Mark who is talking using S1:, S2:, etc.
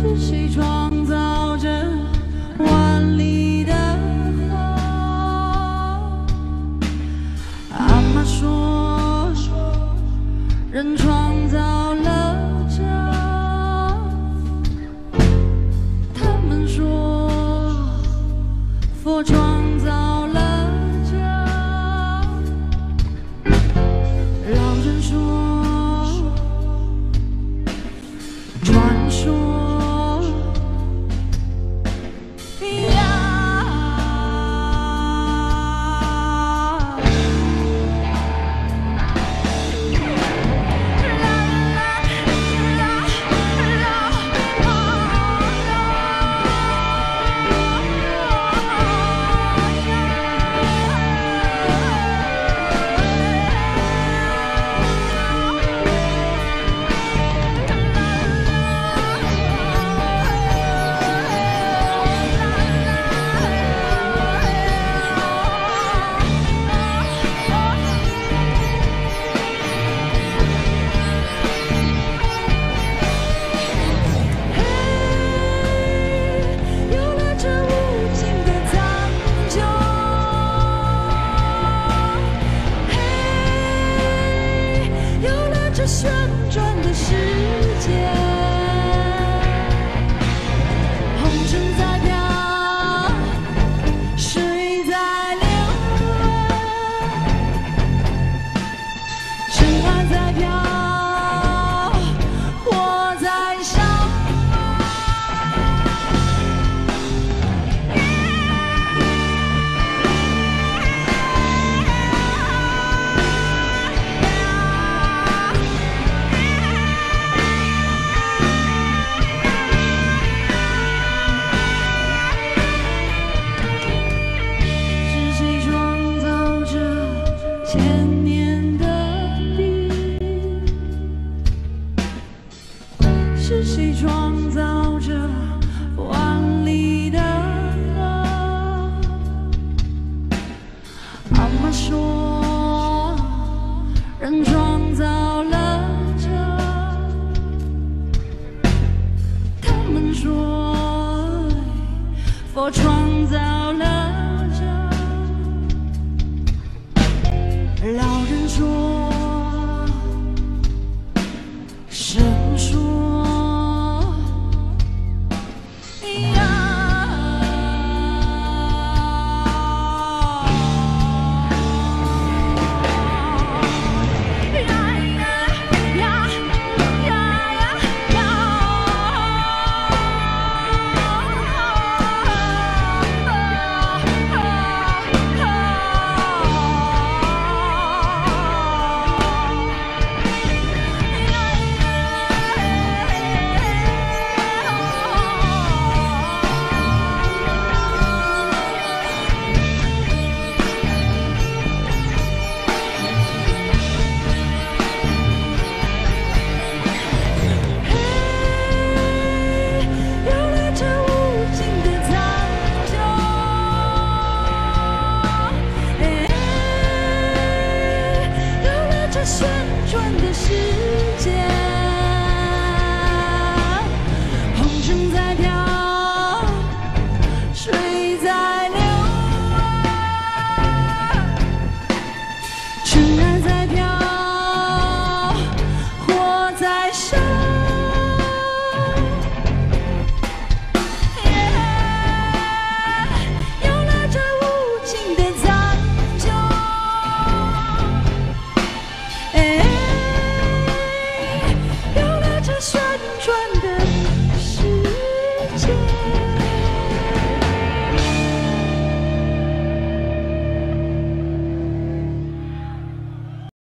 S1: 是谁创造这万里的河？阿说，人创造。千年的地，是谁创造着万里的河？妈妈说，人创造了这。他们说，佛创。Yeah.